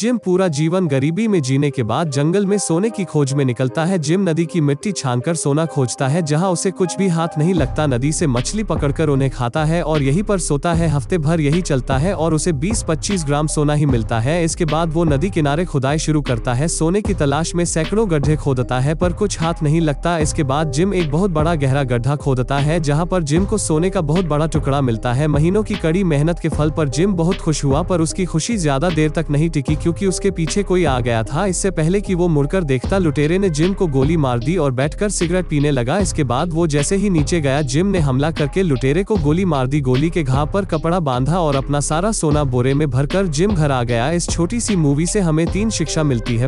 Gym पूरा जीवन गरीबी में जीने के बाद जंगल में सोने की खोज में निकलता है। जिम नदी की मिट्टी छानकर सोना खोजता है, जहाँ उसे कुछ भी हाथ नहीं लगता। नदी से मछली पकड़कर उन्हें खाता है और यहीं पर सोता है। हफ़्ते भर यही चलता है और उसे 20-25 ग्राम सोना ही मिलता है। इसके बाद वो नदी किनारे खुदाई शुरू करता है। सोने की तलाश में सैकड़ों गड्ढे खोदता है, पर कुछ हाथ नहीं लगता। इसके बाद जिम एक बहुत बड़ा गहरा गड्ढा खोदता है, जहाँ पर जिम को सोने का बहुत बड़ा टुकड़ा मिलता है। महीनों की कड़ी मेहनत के फल पर जिम बहुत खुश हुआ, पर उसकी खुशी ज़्यादा देर तक नहीं टिकी क्योंकि उसके पीछे कोई आ गया था। इससे पहले कि वो मुड़कर देखता, लुटेरे ने जिम को गोली मार दी और बैठकर सिगरेट पीने लगा। इसके बाद वो जैसे ही नीचे गया, जिम ने हमला करके लुटेरे को गोली मार दी। गोली के घाव पर कपड़ा बांधा और अपना सारा सोना बोरे में भरकर जिम घर आ गया। इस छोटी सी मूवी से हमें तीन शिक्षा मिलती है।